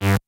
Yeah.